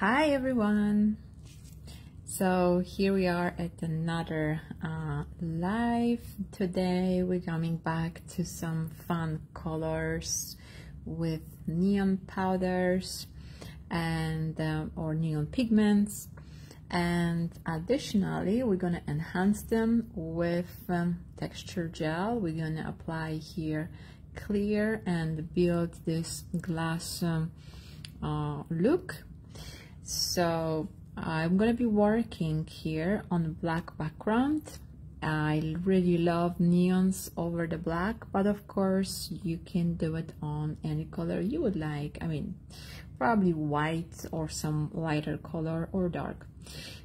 Hi everyone! So here we are at another uh, live. Today we're coming back to some fun colors with neon powders and um, or neon pigments and additionally we're going to enhance them with um, texture gel we're going to apply here clear and build this glass um, uh, look so I'm gonna be working here on a black background. I really love neons over the black but of course you can do it on any color you would like. I mean probably white or some lighter color or dark.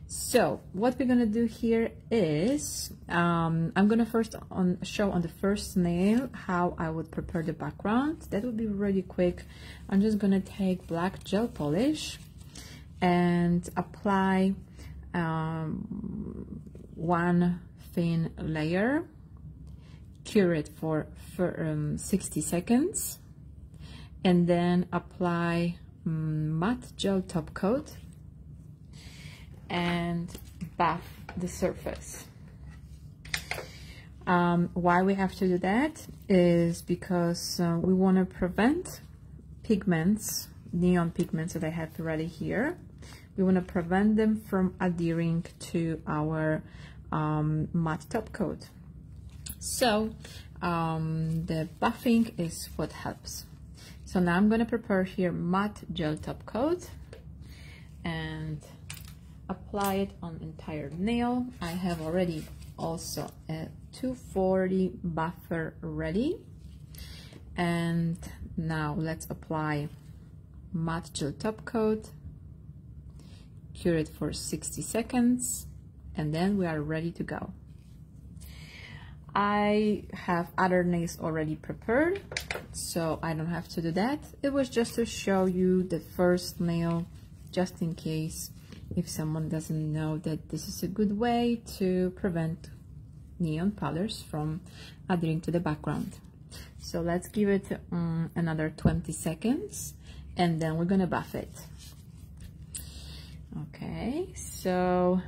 So what we're gonna do here is um, I'm gonna first on show on the first nail how I would prepare the background. That would be really quick. I'm just gonna take black gel polish and apply um, one thin layer cure it for, for um, 60 seconds and then apply um, matte gel top coat and buff the surface. Um, why we have to do that is because uh, we want to prevent pigments, neon pigments that I have already here. We want to prevent them from adhering to our um, matte top coat. So um, the buffing is what helps. So now I'm going to prepare here matte gel top coat and apply it on entire nail. I have already also a 240 buffer ready. And now let's apply matte gel top coat, cure it for 60 seconds, and then we are ready to go. I have other nails already prepared, so I don't have to do that. It was just to show you the first nail, just in case if someone doesn't know that this is a good way to prevent neon powders from adhering to the background. So let's give it um, another 20 seconds and then we're gonna buff it. Okay, so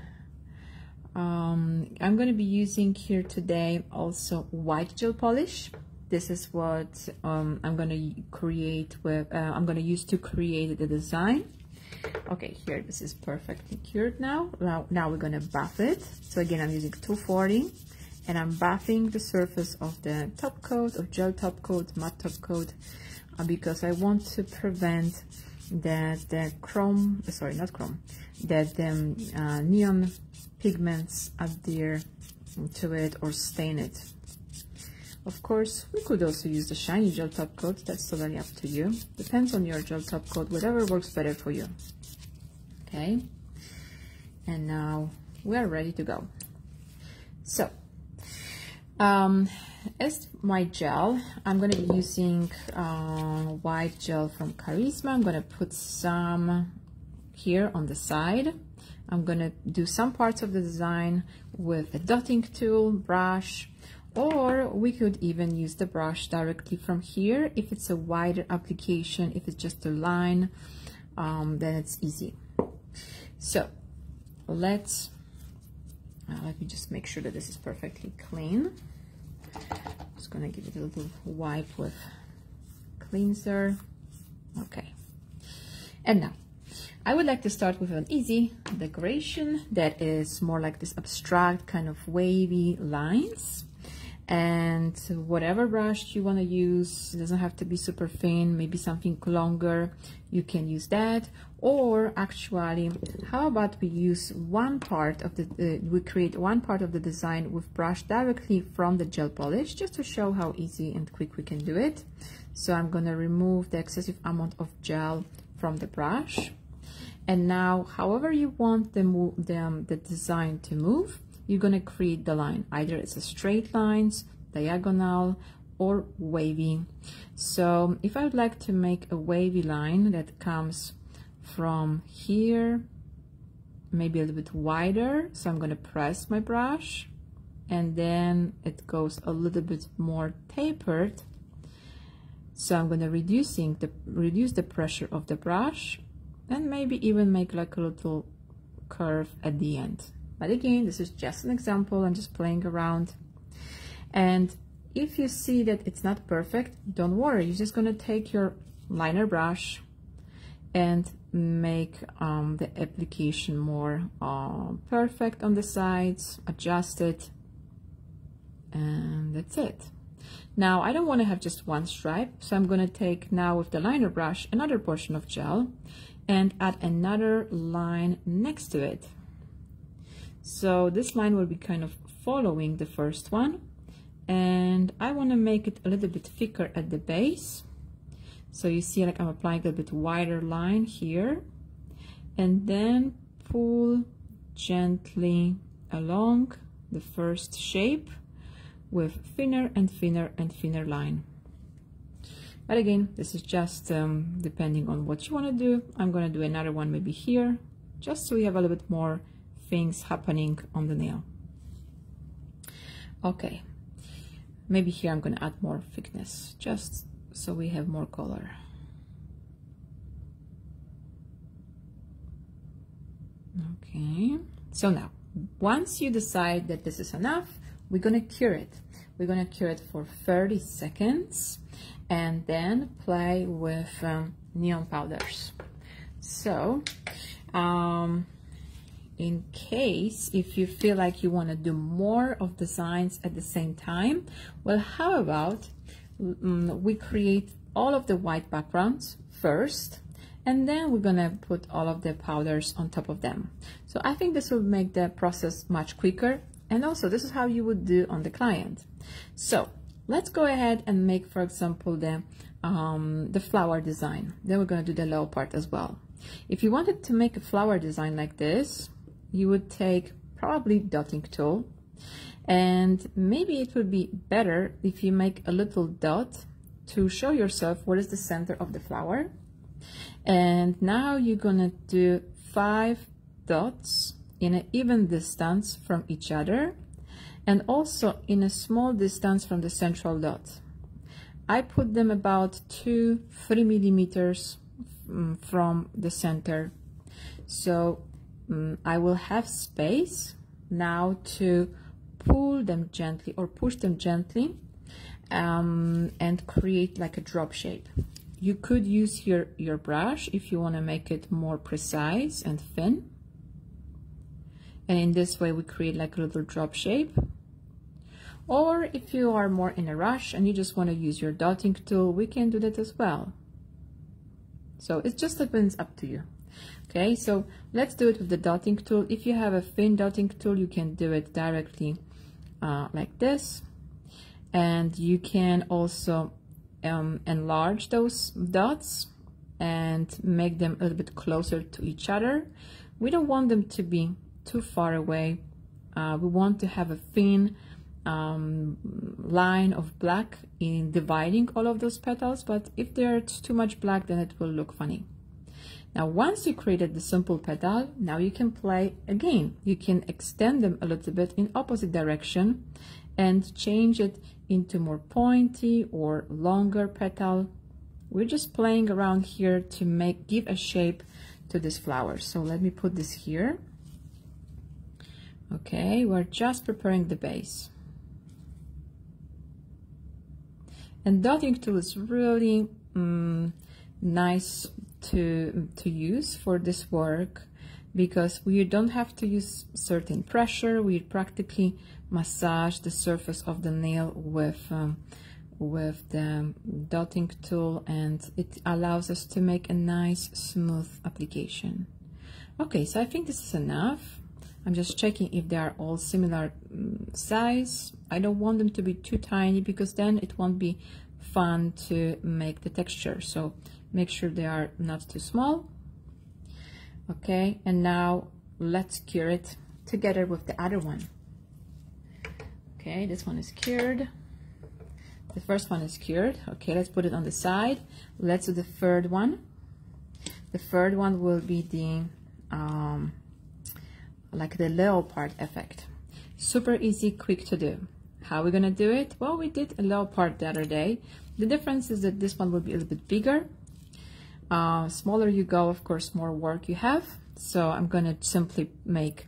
um, I'm gonna be using here today also white gel polish. This is what um, I'm gonna create with, uh, I'm gonna use to create the design. Okay here this is perfectly cured now. Now now we're going to buff it. So again i'm using 240 and i'm buffing the surface of the top coat of gel top coat matte top coat uh, because i want to prevent that the chrome sorry not chrome that the uh, neon pigments adhere to it or stain it of course, we could also use the shiny gel top coat, that's totally up to you. Depends on your gel top coat, whatever works better for you. Okay, and now we are ready to go. So, um, as my gel, I'm going to be using uh, white gel from Charisma. I'm going to put some here on the side. I'm going to do some parts of the design with a dotting tool, brush, or we could even use the brush directly from here if it's a wider application if it's just a line um, then it's easy so let's uh, let me just make sure that this is perfectly clean just gonna give it a little wipe with cleanser. Okay. And now I would like to start with an easy decoration that is more like this abstract kind of wavy lines. And whatever brush you want to use it doesn't have to be super thin maybe something longer you can use that or actually how about we use one part of the uh, we create one part of the design with brush directly from the gel polish just to show how easy and quick we can do it so i'm going to remove the excessive amount of gel from the brush and now however you want the, the, um, the design to move you're going to create the line. Either it's a straight lines, diagonal, or wavy. So if I would like to make a wavy line that comes from here, maybe a little bit wider, so I'm going to press my brush and then it goes a little bit more tapered. So I'm going to reducing the reduce the pressure of the brush and maybe even make like a little curve at the end. But again, this is just an example. I'm just playing around. And if you see that it's not perfect, don't worry. You're just going to take your liner brush and make um, the application more uh, perfect on the sides, adjust it, and that's it. Now I don't want to have just one stripe, so I'm going to take now with the liner brush another portion of gel and add another line next to it. So this line will be kind of following the first one and I want to make it a little bit thicker at the base. So you see like I'm applying a bit wider line here and then pull gently along the first shape with thinner and thinner and thinner line. But again, this is just um, depending on what you want to do. I'm going to do another one maybe here, just so we have a little bit more things happening on the nail. Okay, maybe here I'm going to add more thickness, just so we have more color. Okay, so now, once you decide that this is enough, we're to cure it. We're to cure it for 30 seconds and then play with um, neon powders. So, um, in case if you feel like you want to do more of designs at the same time, well, how about we create all of the white backgrounds first and then we're gonna put all of the powders on top of them. So I think this will make the process much quicker and also this is how you would do on the client. So let's go ahead and make, for example, the, um, the flower design. Then we're gonna do the low part as well. If you wanted to make a flower design like this, you would take probably dotting tool and maybe it would be better if you make a little dot to show yourself what is the center of the flower. And now you're gonna do five dots in an even distance from each other and also in a small distance from the central dot. I put them about two, three millimeters mm, from the center. So um, I will have space now to pull them gently or push them gently um, and create like a drop shape. You could use your, your brush if you want to make it more precise and thin. And in this way we create like a little drop shape. Or if you are more in a rush and you just want to use your dotting tool, we can do that as well. So it just depends up to you. Okay, so let's do it with the dotting tool. If you have a thin dotting tool, you can do it directly uh, like this. And you can also um, enlarge those dots and make them a little bit closer to each other. We don't want them to be too far away. Uh, we want to have a thin um, line of black in dividing all of those petals, but if there's too much black, then it will look funny. Now, once you created the simple petal, now you can play again. You can extend them a little bit in opposite direction and change it into more pointy or longer petal. We're just playing around here to make give a shape to this flower. So let me put this here. Okay, we're just preparing the base. And dotting tool is really um, nice to, to use for this work because we don't have to use certain pressure. We practically massage the surface of the nail with, um, with the dotting tool and it allows us to make a nice smooth application. Okay, so I think this is enough. I'm just checking if they are all similar mm, size. I don't want them to be too tiny because then it won't be fun to make the texture. So make sure they are not too small. Okay, and now let's cure it together with the other one. Okay, this one is cured. The first one is cured. Okay, let's put it on the side. Let's do the third one. The third one will be the um, like the leopard effect. Super easy, quick to do. How are we gonna do it? Well, we did a leopard the other day. The difference is that this one will be a little bit bigger. Uh, smaller you go, of course, more work you have. So I'm going to simply make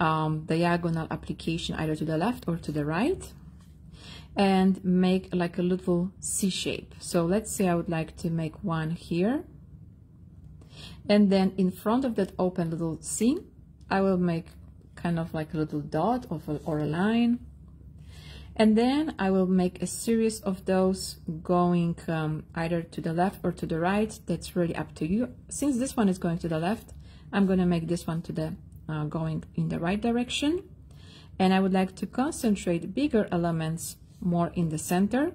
um, diagonal application either to the left or to the right and make like a little C shape. So let's say I would like to make one here. And then in front of that open little C, I will make kind of like a little dot a, or a line. And then I will make a series of those going um, either to the left or to the right. That's really up to you. Since this one is going to the left, I'm going to make this one to the uh, going in the right direction. And I would like to concentrate bigger elements more in the center.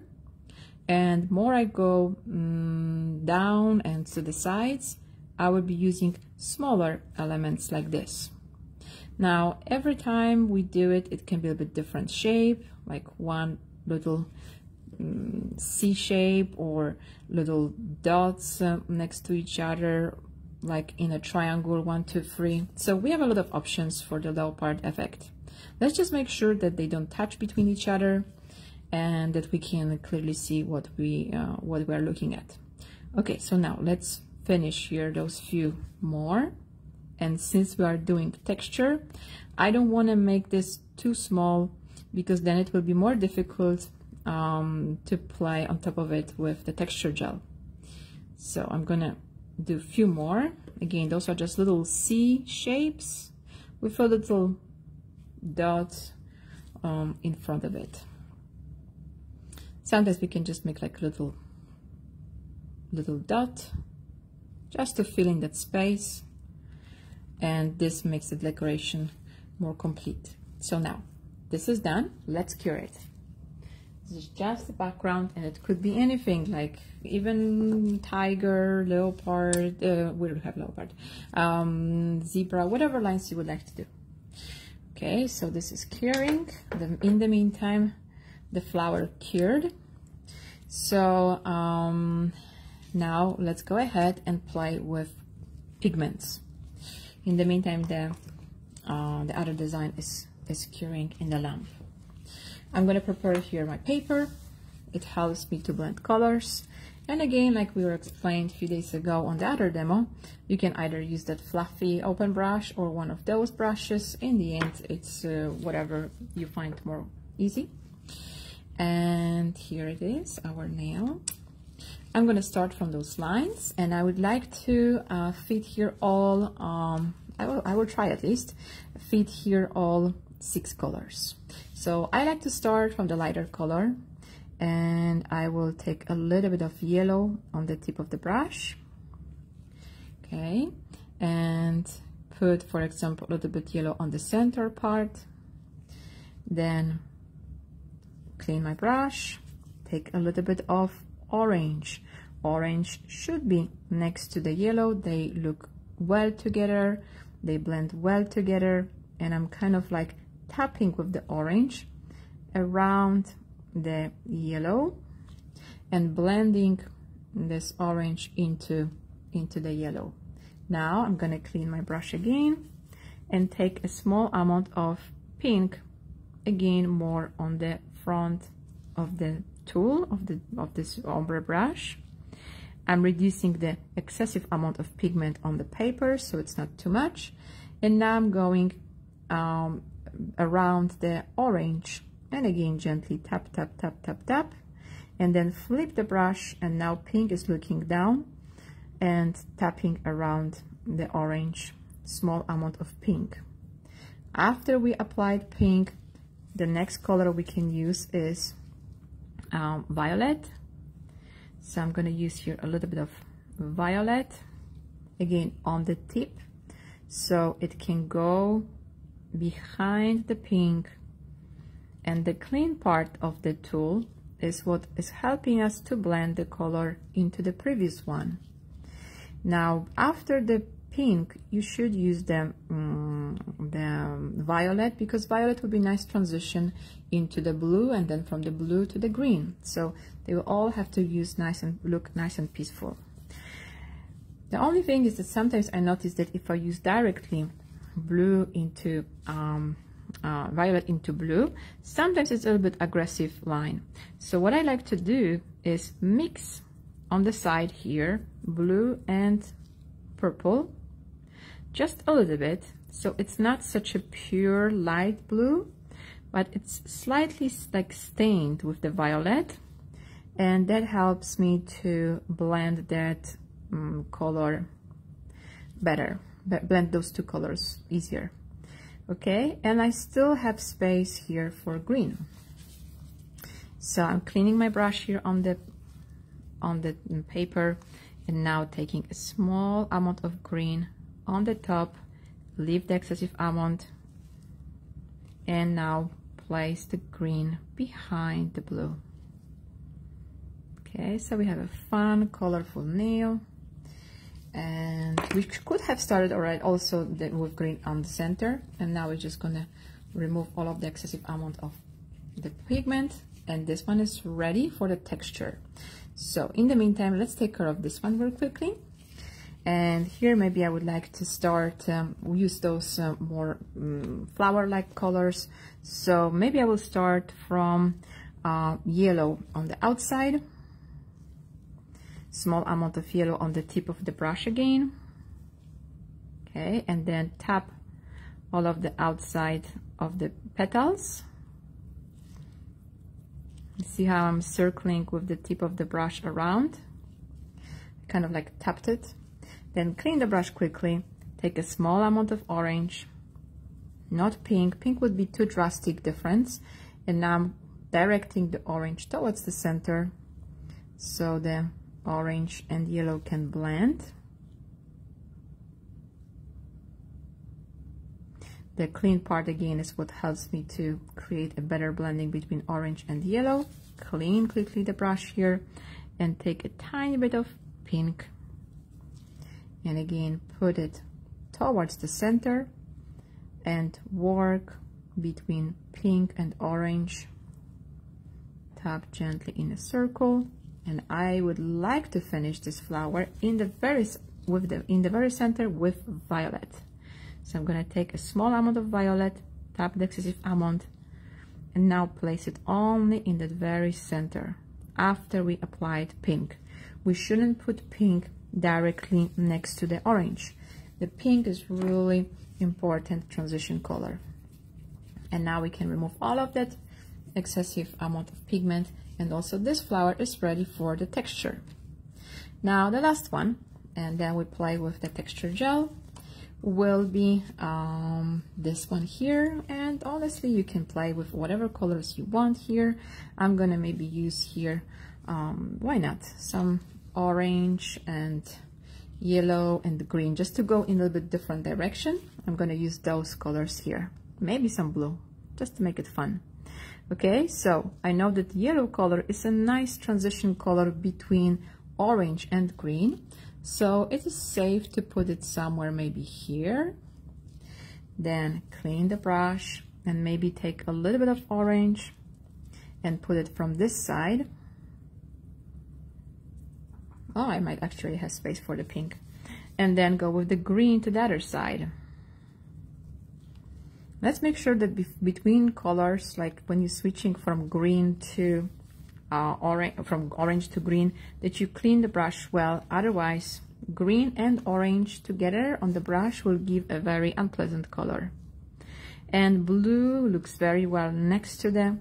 And more I go um, down and to the sides, I will be using smaller elements like this. Now, every time we do it, it can be a bit different shape, like one little um, C shape or little dots uh, next to each other like in a triangle, one, two, three. So we have a lot of options for the leopard effect. Let's just make sure that they don't touch between each other and that we can clearly see what we uh, what we're looking at. Okay, so now let's finish here those few more. And since we are doing texture, I don't want to make this too small because then it will be more difficult um, to play on top of it with the texture gel. So I'm gonna do a few more. Again, those are just little C shapes with a little dot um, in front of it. Sometimes we can just make like a little, little dot just to fill in that space. And this makes the decoration more complete. So now this is done. Let's cure it. This is just the background and it could be anything like even tiger, leopard, uh, we don't have leopard, um, zebra, whatever lines you would like to do. Okay, so this is curing. in the meantime, the flower cured. So um, now let's go ahead and play with pigments. In the meantime, the, uh, the other design is, is curing in the lamp. I'm going to prepare here my paper. It helps me to blend colors. And again, like we were explained a few days ago on the other demo, you can either use that fluffy open brush or one of those brushes. In the end, it's uh, whatever you find more easy. And here it is, our nail. I'm going to start from those lines and I would like to uh, fit here all, um, I, will, I will try at least, fit here all six colors. So I like to start from the lighter color and I will take a little bit of yellow on the tip of the brush. Okay, and put, for example, a little bit yellow on the center part. Then clean my brush, take a little bit of orange. Orange should be next to the yellow. They look well together. They blend well together. And I'm kind of like tapping with the orange around the yellow and blending this orange into into the yellow. Now I'm gonna clean my brush again and take a small amount of pink again more on the front of the tool of the of this ombre brush. I'm reducing the excessive amount of pigment on the paper so it's not too much. And now I'm going um, around the orange. And again gently tap tap tap tap tap. And then flip the brush and now pink is looking down and tapping around the orange small amount of pink. After we applied pink the next color we can use is um, violet. So I'm going to use here a little bit of violet again on the tip. So it can go behind the pink and the clean part of the tool is what is helping us to blend the color into the previous one. Now, after the pink, you should use the, um, the violet because violet would be nice transition into the blue and then from the blue to the green. So they will all have to use nice and look nice and peaceful. The only thing is that sometimes I notice that if I use directly blue into um, uh, violet into blue. Sometimes it's a little bit aggressive line. So what I like to do is mix on the side here, blue and purple, just a little bit. So it's not such a pure light blue, but it's slightly like stained with the violet. And that helps me to blend that um, color better, blend those two colors easier. Okay, and I still have space here for green. So I'm cleaning my brush here on the on the paper and now taking a small amount of green on the top leave the excessive amount and now place the green behind the blue okay so we have a fun colorful nail and we could have started alright also with green on the center. And now we're just gonna remove all of the excessive amount of the pigment. And this one is ready for the texture. So in the meantime let's take care of this one real quickly. And here maybe I would like to start um, use those uh, more um, flower-like colors. So maybe I will start from uh, yellow on the outside small amount of yellow on the tip of the brush again okay and then tap all of the outside of the petals see how I'm circling with the tip of the brush around kind of like tapped it then clean the brush quickly. Take a small amount of orange, not pink. Pink would be too drastic difference. And now I'm directing the orange towards the center so the orange and yellow can blend. The clean part again is what helps me to create a better blending between orange and yellow. Clean quickly the brush here and take a tiny bit of pink and again put it towards the center and work between pink and orange tap gently in a circle and I would like to finish this flower in the very with the in the very center with violet so I'm gonna take a small amount of violet tap the excessive amount and now place it only in the very center after we applied pink we shouldn't put pink directly next to the orange. The pink is really important transition color. And now we can remove all of that excessive amount of pigment and also this flower is ready for the texture. Now the last one, and then we play with the texture gel, will be um, this one here. And honestly, you can play with whatever colors you want here. I'm gonna maybe use here, um, why not, some orange and yellow and green just to go in a little bit different direction I'm to use those colors here maybe some blue just to make it fun okay so I know that yellow color is a nice transition color between orange and green so it is safe to put it somewhere maybe here then clean the brush and maybe take a little bit of orange and put it from this side oh, I might actually have space for the pink. And then go with the green to the other side. Let's make sure that be between colors, like when you're switching from green to uh, orange, from orange to green, that you clean the brush well. Otherwise, green and orange together on the brush will give a very unpleasant color. And blue looks very well next to the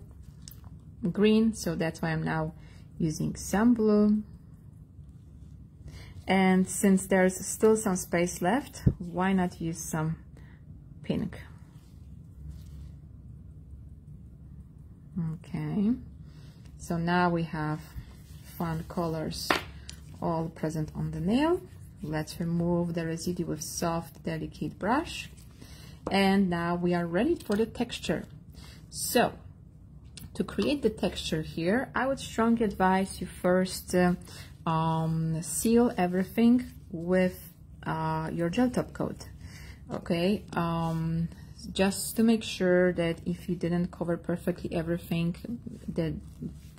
green, so that's why I'm now using some blue and since there's still some space left, why not use some pink? Okay, so now we have fun colors all present on the nail. Let's remove the residue with soft, delicate brush. And now we are ready for the texture. So, to create the texture here, I would strongly advise you first uh, um, seal everything with uh, your gel top coat okay um, just to make sure that if you didn't cover perfectly everything the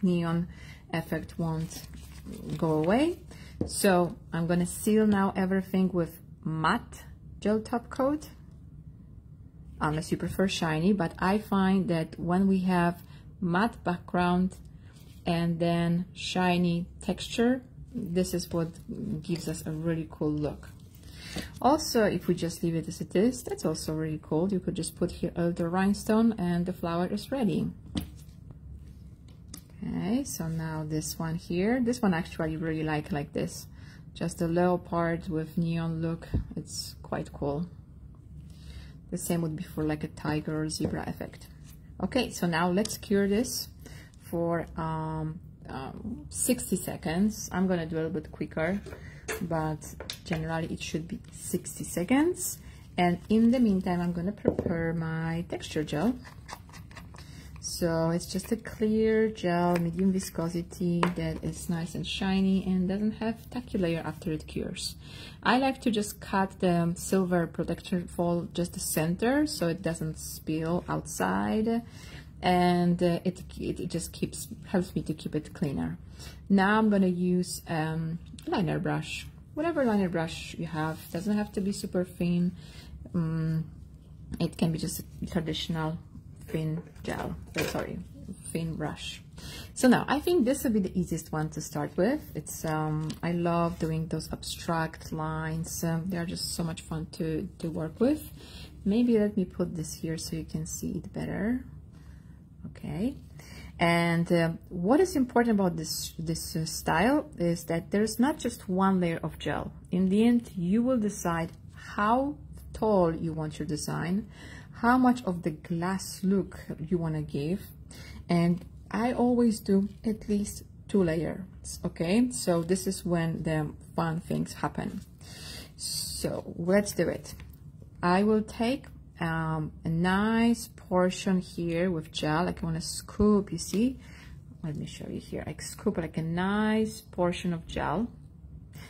neon effect won't go away so I'm gonna seal now everything with matte gel top coat unless you prefer shiny but I find that when we have matte background and then shiny texture this is what gives us a really cool look. Also, if we just leave it as it is, that's also really cool. You could just put here a the rhinestone and the flower is ready. Okay, so now this one here, this one actually really like like this. Just the a part with neon look, it's quite cool. The same would be for like a tiger or zebra effect. Okay, so now let's cure this for um, um, 60 seconds. I'm gonna do a little bit quicker, but generally it should be 60 seconds. And in the meantime, I'm gonna prepare my texture gel. So it's just a clear gel, medium viscosity that is nice and shiny and doesn't have tacky layer after it cures. I like to just cut the silver protector foil just the center so it doesn't spill outside and uh, it, it, it, just keeps helps me to keep it cleaner. Now I'm gonna use um, liner brush. Whatever liner brush you have, doesn't have to be super thin. Um, it can be just a traditional thin gel, oh, sorry, thin brush. So now I think this would be the easiest one to start with. It's um, I love doing those abstract lines. Um, they are just so much fun to, to work with. Maybe let me put this here so you can see it better. Okay. And uh, what is important about this, this uh, style is that there's not just one layer of gel. In the end, you will decide how tall you want your design, how much of the glass look you want to give and I always do at least two layers okay? So this is when the fun things happen. So let's do it. I will take um, a nice portion here with gel like I want to scoop you see? Let me show you here. I scoop like a nice portion of gel.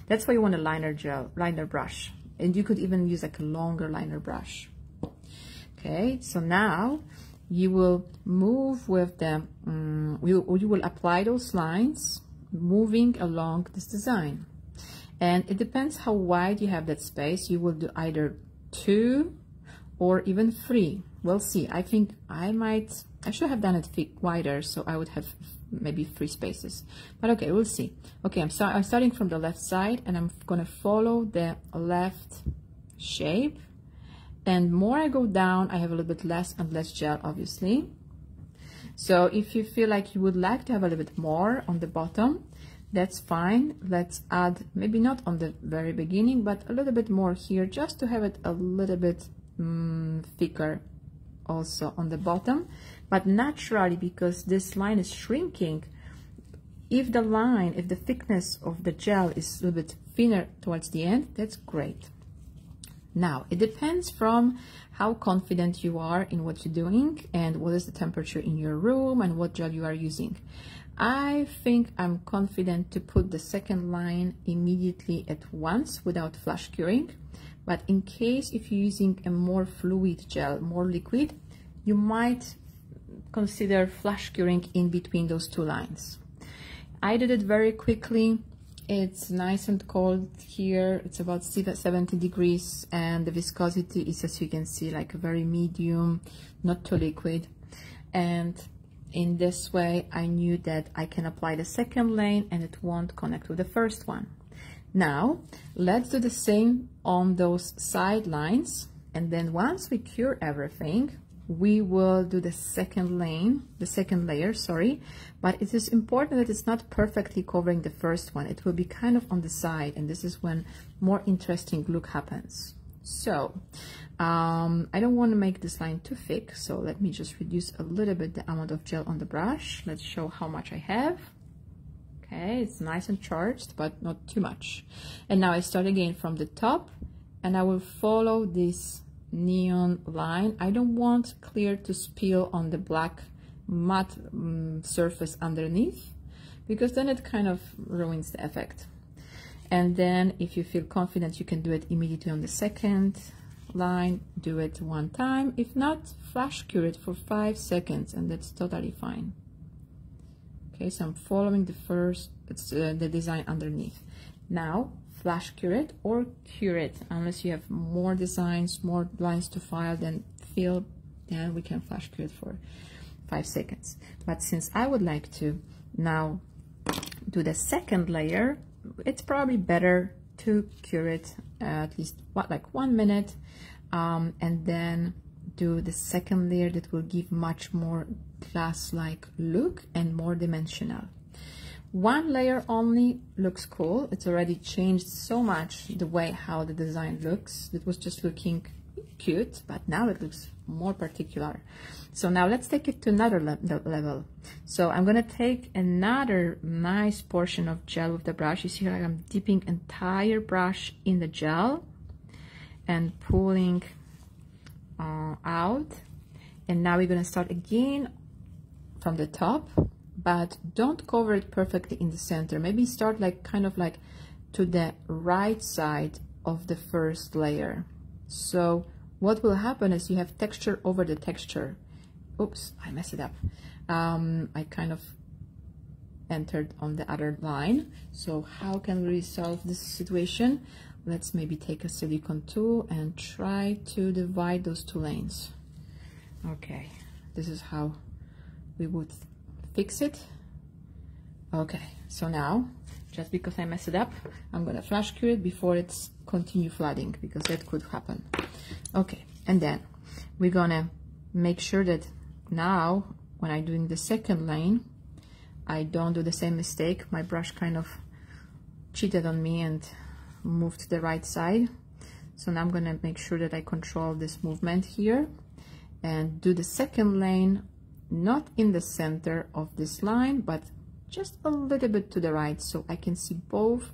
That's why you want a liner gel liner brush. And you could even use like a longer liner brush. Okay so now you will move with the um, you, you will apply those lines moving along this design. And it depends how wide you have that space. You will do either two or even three we'll see. I think I might I should have done it wider so I would have maybe three spaces. But okay we'll see. Okay I'm, I'm starting from the left side and I'm gonna follow the left shape. And more I go down, I have a little bit less and less gel, obviously. So if you feel like you would like to have a little bit more on the bottom, that's fine. Let's add, maybe not on the very beginning, but a little bit more here, just to have it a little bit um, thicker also on the bottom. But naturally, because this line is shrinking, if the line, if the thickness of the gel is a little bit thinner towards the end, that's great. Now, it depends from how confident you are in what you're doing and what is the temperature in your room and what gel you are using. I think I'm confident to put the second line immediately at once without flash curing. But in case if you're using a more fluid gel, more liquid, you might consider flash curing in between those two lines. I did it very quickly it's nice and cold here. It's about 70 degrees and the viscosity is, as you can see, like a very medium, not too liquid. And in this way, I knew that I can apply the second lane and it won't connect with the first one. Now, let's do the same on those side lines. And then once we cure everything, we will do the second lane, the second layer, sorry, but it is important that it's not perfectly covering the first one. It will be kind of on the side, and this is when more interesting look happens. So, um, I don't want to make this line too thick, so let me just reduce a little bit the amount of gel on the brush. Let's show how much I have. Okay, it's nice and charged, but not too much. And now I start again from the top, and I will follow this neon line. I don't want clear to spill on the black matte um, surface underneath because then it kind of ruins the effect. And then if you feel confident, you can do it immediately on the second line, do it one time. If not, flash cure it for five seconds and that's totally fine. Okay, so I'm following the first, it's uh, the design underneath. Now flash cure it or cure it unless you have more designs more lines to file then fill then we can flash cure it for five seconds but since I would like to now do the second layer it's probably better to cure it at least what like one minute um, and then do the second layer that will give much more glass-like look and more dimensional. One layer only looks cool. It's already changed so much the way how the design looks. It was just looking cute but now it looks more particular. So now let's take it to another le level. So i'm going to take another nice portion of gel with the brush. You see how i'm dipping entire brush in the gel and pulling uh, out. And now we're going to start again from the top but don't cover it perfectly in the center. Maybe start like kind of like to the right side of the first layer. So what will happen is you have texture over the texture. Oops I messed it up. Um, I kind of entered on the other line. So how can we resolve this situation? Let's maybe take a silicone tool and try to divide those two lanes. Okay this is how we would fix it. Okay so now just because I messed it up I'm gonna flash cure it before it's continue flooding because that could happen. Okay and then we're gonna make sure that now when I'm doing the second lane I don't do the same mistake. My brush kind of cheated on me and moved to the right side. So now I'm gonna make sure that I control this movement here and do the second lane not in the center of this line, but just a little bit to the right so I can see both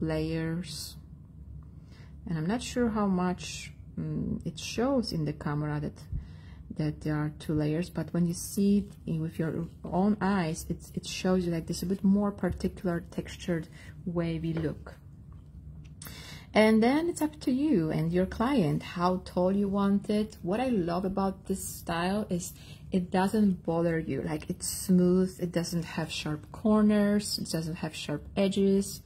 layers. And I'm not sure how much um, it shows in the camera that that there are two layers, but when you see it with your own eyes, it, it shows you like this a bit more particular textured wavy look. And then it's up to you and your client how tall you want it. What I love about this style is it doesn't bother you. Like it's smooth. It doesn't have sharp corners. It doesn't have sharp edges.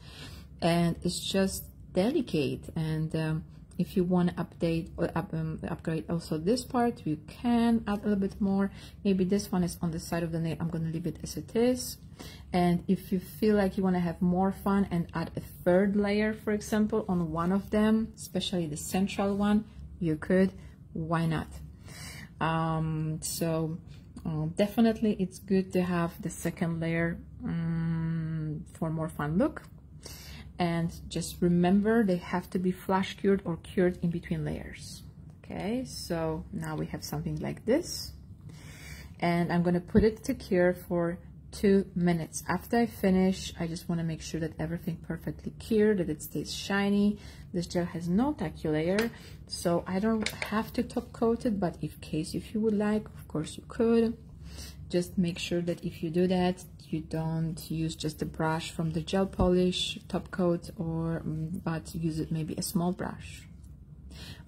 And it's just delicate. And um, if you want to update or up, um, upgrade also this part you can add a little bit more. Maybe this one is on the side of the nail. I'm going to leave it as it is. And if you feel like you want to have more fun and add a third layer for example on one of them especially the central one you could. Why not um, so uh, definitely it's good to have the second layer um, for more fun look. And just remember they have to be flash cured or cured in between layers. Okay so now we have something like this. And I'm gonna put it to cure for two minutes after I finish I just want to make sure that everything perfectly cured that it stays shiny. This gel has no tacky layer so I don't have to top coat it but if case if you would like of course you could. Just make sure that if you do that you don't use just the brush from the gel polish top coat or mm, but use it maybe a small brush.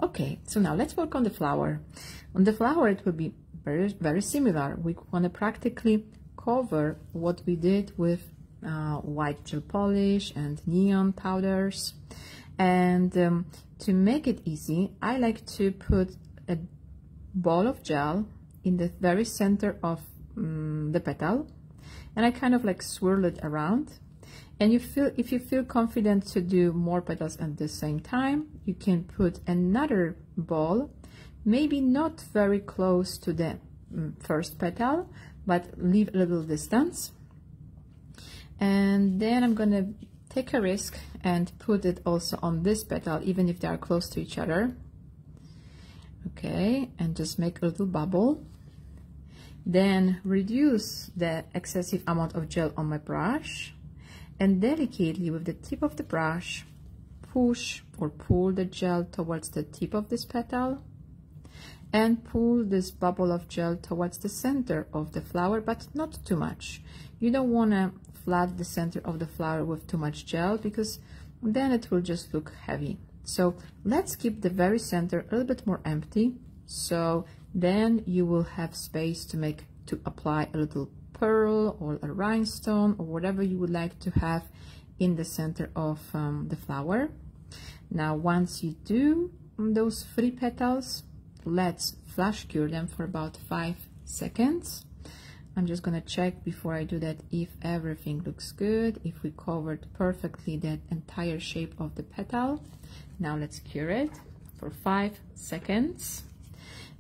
Okay so now let's work on the flower. On the flower it will be very very similar. We want to practically cover what we did with uh, white gel polish and neon powders. And um, to make it easy I like to put a ball of gel in the very center of um, the petal. And I kind of like swirl it around. And you feel if you feel confident to do more petals at the same time you can put another ball maybe not very close to the um, first petal but leave a little distance. And then I'm gonna take a risk and put it also on this petal, even if they are close to each other. Okay, and just make a little bubble. Then reduce the excessive amount of gel on my brush and delicately with the tip of the brush, push or pull the gel towards the tip of this petal and pull this bubble of gel towards the center of the flower, but not too much. You don't want to flood the center of the flower with too much gel because then it will just look heavy. So let's keep the very center a little bit more empty. So then you will have space to make, to apply a little pearl or a rhinestone or whatever you would like to have in the center of um, the flower. Now, once you do those three petals, let's flash cure them for about five seconds I'm just gonna check before I do that if everything looks good, if we covered perfectly that entire shape of the petal. Now let's cure it for five seconds.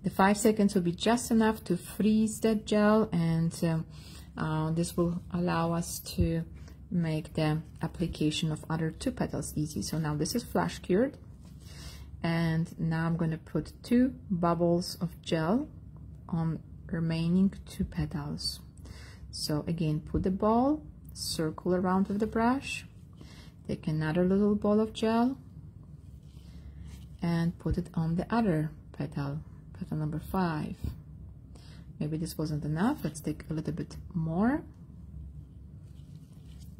The five seconds will be just enough to freeze that gel and um, uh, this will allow us to make the application of other two petals easy. So now this is flash cured and now I'm going to put two bubbles of gel on remaining two petals. So again, put the ball, circle around with the brush, take another little ball of gel and put it on the other petal, petal number five. Maybe this wasn't enough. Let's take a little bit more.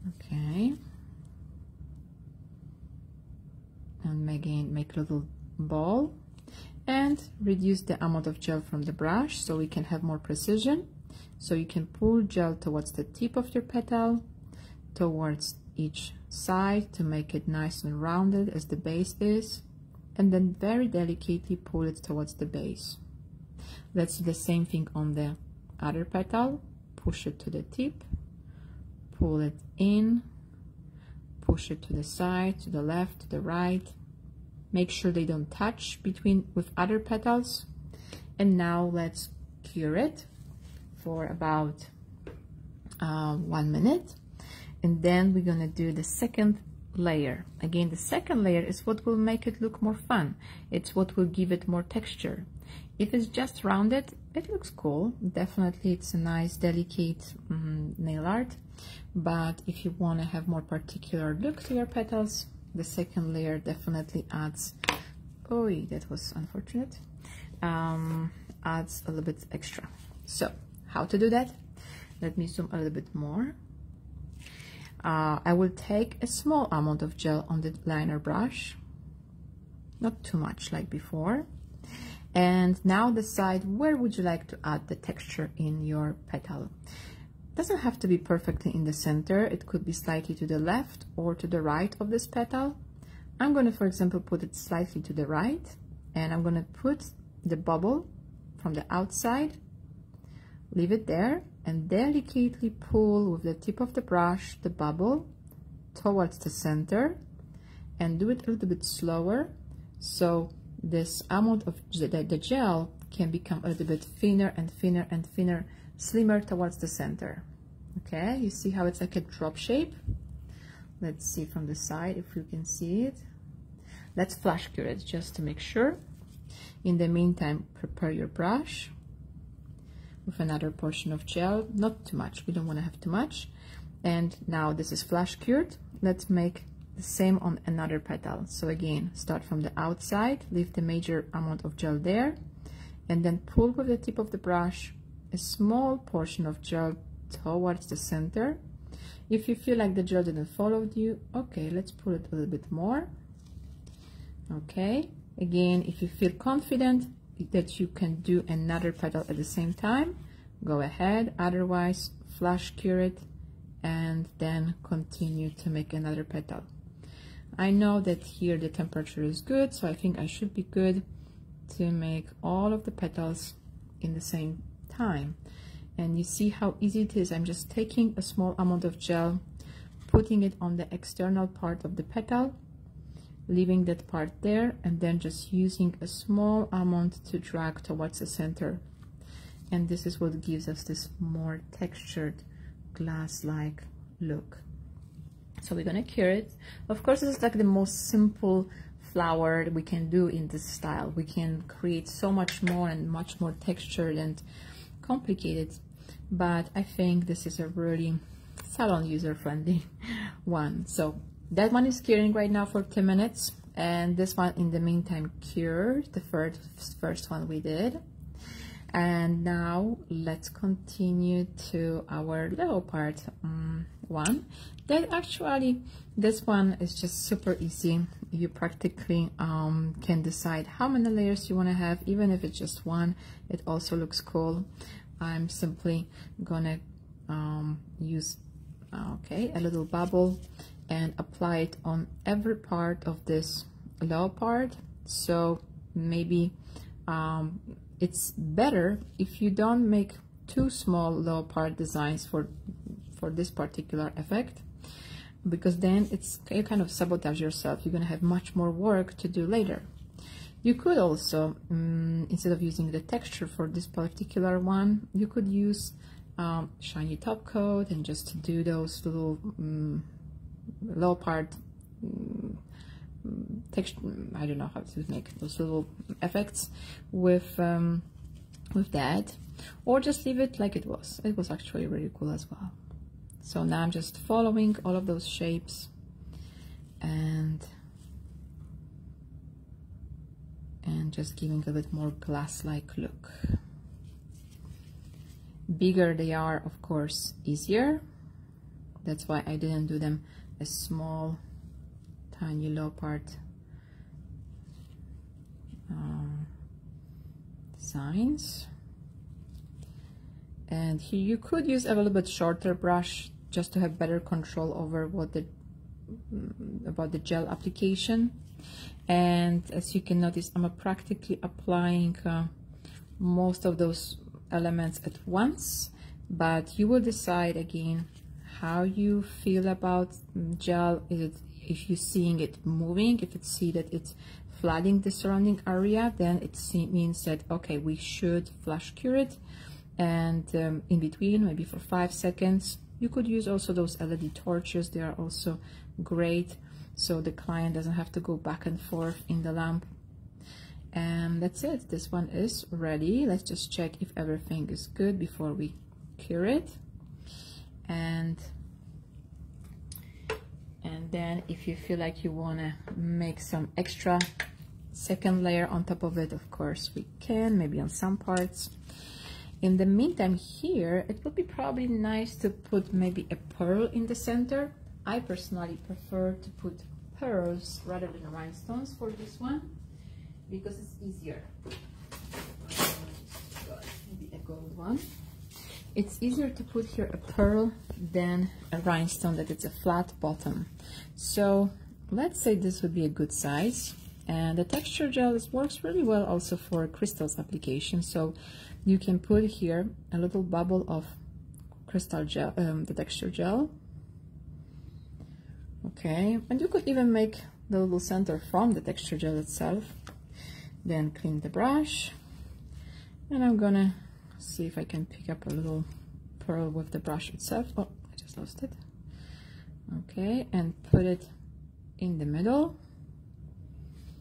Okay. And again, make a little ball and reduce the amount of gel from the brush so we can have more precision. So you can pull gel towards the tip of your petal, towards each side to make it nice and rounded as the base is, and then very delicately pull it towards the base. Let's do the same thing on the other petal. Push it to the tip, pull it in, push it to the side, to the left, to the right, make sure they don't touch between with other petals. And now let's cure it for about uh, one minute. And then we're gonna do the second layer. Again the second layer is what will make it look more fun. It's what will give it more texture. If it's just rounded it looks cool. Definitely it's a nice delicate um, nail art but if you want to have more particular look to your petals the second layer definitely adds oh that was unfortunate um, adds a little bit extra. So how to do that? Let me zoom a little bit more. Uh, I will take a small amount of gel on the liner brush not too much like before. And now decide where would you like to add the texture in your petal doesn't have to be perfectly in the center. It could be slightly to the left or to the right of this petal. I'm going to, for example, put it slightly to the right and I'm going to put the bubble from the outside, leave it there and delicately pull with the tip of the brush the bubble towards the center and do it a little bit slower so this amount of the, the gel can become a little bit thinner and thinner and thinner slimmer towards the center. Okay, you see how it's like a drop shape? Let's see from the side if you can see it. Let's flash cure it just to make sure. In the meantime, prepare your brush with another portion of gel, not too much, we don't want to have too much. And now this is flash cured. Let's make the same on another petal. So again, start from the outside, leave the major amount of gel there, and then pull with the tip of the brush a small portion of gel towards the center. If you feel like the gel didn't follow you, okay, let's pull it a little bit more. Okay, again, if you feel confident that you can do another petal at the same time, go ahead. Otherwise, flash cure it and then continue to make another petal. I know that here the temperature is good, so I think I should be good to make all of the petals in the same time. And you see how easy it is. I'm just taking a small amount of gel putting it on the external part of the petal leaving that part there and then just using a small amount to drag towards the center. And this is what gives us this more textured glass-like look. So we're gonna cure it. Of course this is like the most simple flower we can do in this style. We can create so much more and much more textured and complicated, but I think this is a really salon user-friendly one. So that one is curing right now for 10 minutes and this one in the meantime cured, the first, first one we did. And now let's continue to our leopard um, one. That actually, this one is just super easy. You practically um, can decide how many layers you want to have, even if it's just one. It also looks cool. I'm simply gonna um, use, okay, a little bubble and apply it on every part of this leopard. So maybe um, it's better if you don't make two small low part designs for for this particular effect because then it's you kind of sabotage yourself. You're going to have much more work to do later. You could also um, instead of using the texture for this particular one you could use um, shiny top coat and just do those little um, leopard um, texture I don't know how to make those little effects with um, with that. Or just leave it like it was. It was actually really cool as well. So now I'm just following all of those shapes and and just giving a bit more glass-like look. Bigger they are of course easier. That's why I didn't do them as small tiny leopard um, designs and here you could use a little bit shorter brush just to have better control over what the mm, about the gel application. And as you can notice I'm practically applying uh, most of those elements at once but you will decide again how you feel about gel. Is it if you're seeing it moving if it see that it's flooding the surrounding area then it means that okay we should flash cure it. And um, in between maybe for five seconds you could use also those LED torches. They are also great so the client doesn't have to go back and forth in the lamp. And that's it. This one is ready. Let's just check if everything is good before we cure it. And and then if you feel like you want to make some extra second layer on top of it of course we can maybe on some parts. In the meantime here it would be probably nice to put maybe a pearl in the center. I personally prefer to put pearls rather than rhinestones for this one because it's easier. Uh, maybe a gold one it's easier to put here a pearl than a rhinestone that it's a flat bottom. So let's say this would be a good size. And the texture gel is, works really well also for crystals application. So you can put here a little bubble of crystal gel um, the texture gel. Okay and you could even make the little center from the texture gel itself then clean the brush. And I'm gonna see if I can pick up a little pearl with the brush itself. Oh I just lost it. Okay and put it in the middle.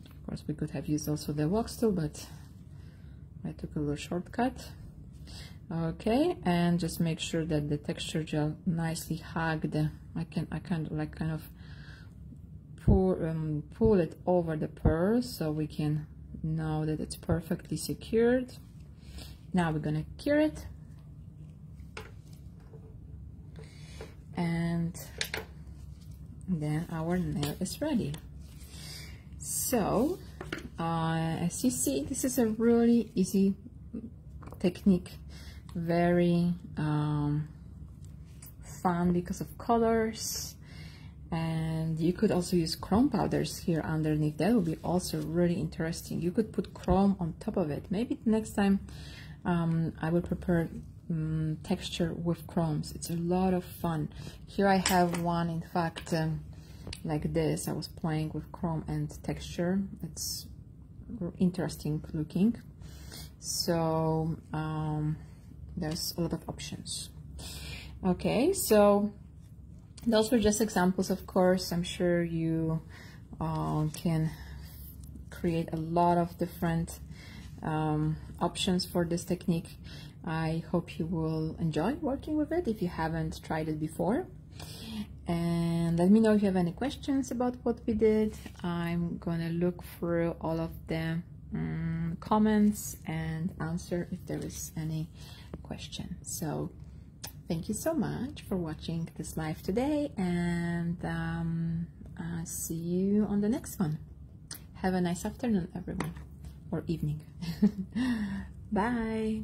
Of course we could have used also the wax tool but I took a little shortcut. Okay and just make sure that the texture gel nicely hugged. I can I kind of like kind of pull um, pull it over the pearl so we can know that it's perfectly secured now we're gonna cure it. And then our nail is ready. So uh, as you see this is a really easy technique. Very um, fun because of colors. And you could also use chrome powders here underneath. That would be also really interesting. You could put chrome on top of it. Maybe next time um, I will prepare um, texture with chromes it's a lot of fun. Here I have one in fact um, like this. I was playing with chrome and texture. It's interesting looking. So um, there's a lot of options. Okay so those were just examples of course. I'm sure you uh, can create a lot of different um, options for this technique. I hope you will enjoy working with it if you haven't tried it before. And let me know if you have any questions about what we did. I'm gonna look through all of the um, comments and answer if there is any question. So thank you so much for watching this live today and um, I'll see you on the next one. Have a nice afternoon everyone or evening. Bye